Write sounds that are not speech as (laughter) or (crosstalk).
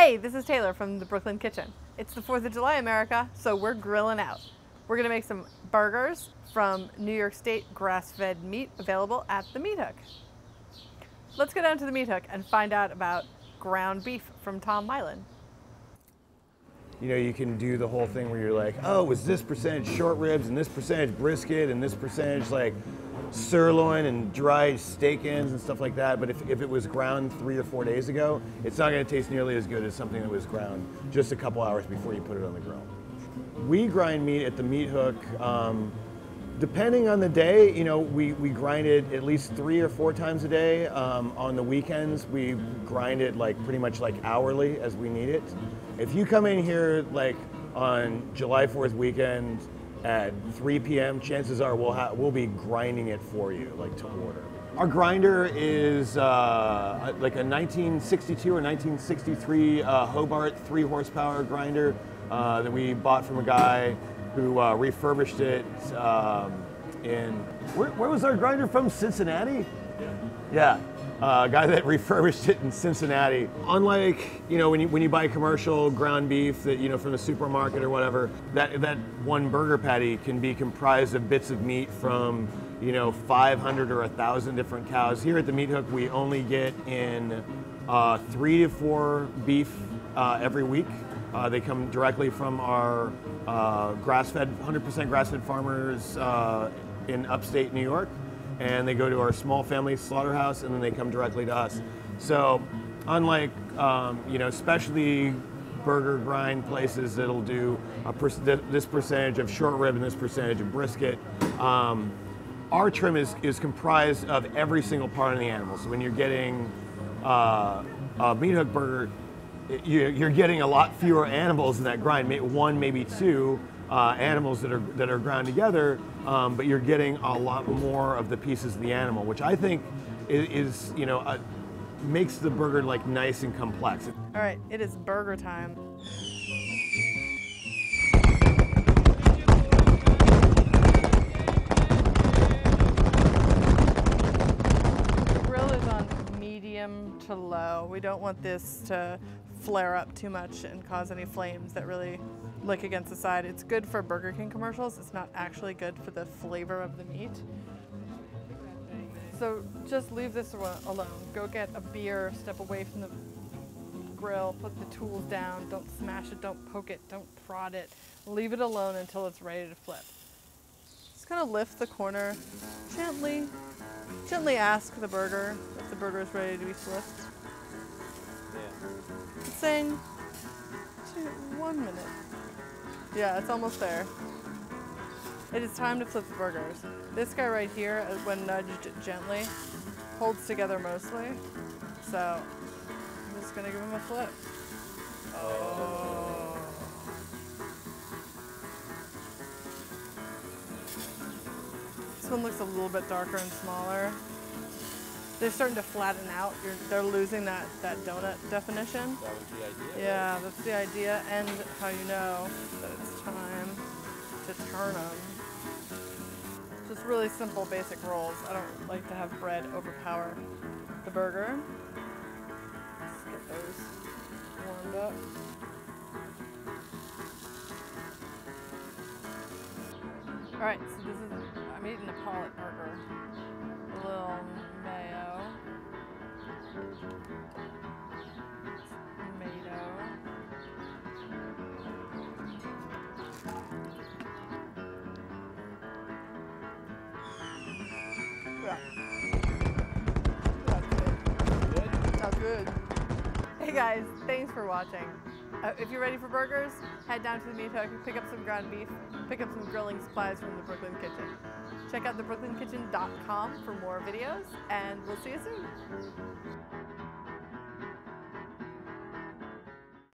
Hey, this is Taylor from the Brooklyn Kitchen. It's the 4th of July, America, so we're grilling out. We're gonna make some burgers from New York State grass-fed meat available at the Meat Hook. Let's go down to the Meat Hook and find out about ground beef from Tom Mylan. You know, you can do the whole thing where you're like, oh, was this percentage short ribs and this percentage brisket and this percentage like sirloin and dried steak ends and stuff like that. But if, if it was ground three or four days ago, it's not going to taste nearly as good as something that was ground just a couple hours before you put it on the grill. We grind meat at the meat hook. Um, depending on the day, you know, we, we grind it at least three or four times a day. Um, on the weekends, we grind it like pretty much like hourly as we need it. If you come in here like on July 4th weekend, at 3 p.m., chances are we'll, ha- we'll be grinding it for you, like to order. Our grinder is uh, like a 1962 or 1963 uh, Hobart three horsepower grinder uh, that we bought from a guy who uh, refurbished it um, in. Where, where, was our grinder from? Cincinnati? Yeah. Yeah uh, guy that (laughs) refurbished it in Cincinnati. Unlike you know when you when you buy commercial ground beef that you know from the supermarket or whatever, that that one burger patty can be comprised of bits of meat from you know 500 or 1,000 different cows. Here at the Meat Hook, we only get in uh, three to four beef uh, every week. Uh, they come directly from our uh, grass-fed, 100% grass-fed farmers uh, in upstate New York and they go to our small family slaughterhouse and then they come directly to us. So unlike um, you know specialty burger grind places that'll do per- this percentage of short rib and this percentage of brisket, um, our trim is, is comprised of every single part of the animal. So when you're getting uh, a meat hook burger, you're getting a lot fewer animals in that grind, one, maybe two, uh, animals that are that are ground together, um, but you're getting a lot more of the pieces of the animal, which I think is, is you know a, makes the burger like nice and complex. All right, it is burger time. Grill is on medium to low. We don't want this to flare up too much and cause any flames that really lick against the side. It's good for Burger King commercials. It's not actually good for the flavor of the meat. So just leave this alone. Go get a beer, step away from the grill, put the tools down, don't smash it, don't poke it, don't prod it. Leave it alone until it's ready to flip. Just kind of lift the corner gently. Gently ask the burger if the burger is ready to be flipped. Yeah. It's saying two, one minute. Yeah, it's almost there. It is time to flip the burgers. This guy right here, uh, when nudged gently, holds together mostly. So I'm just gonna give him a flip. Oh. This one looks a little bit darker and smaller. They're starting to flatten out. You're, they're losing that, that donut definition. That was the idea. Yeah, right? that's the idea and how you know that it's time to turn them. Just really simple, basic rolls. I don't like to have bread overpower the burger. Let's get those warmed up. All right, so this is, I'm eating a Pollock burger. A little Hey guys, thanks for watching. Uh, if you're ready for burgers, head down to the meat hook, pick up some ground beef, pick up some grilling supplies from the Brooklyn Kitchen. Check out thebrooklyn.kitchen.com for more videos, and we'll see you soon.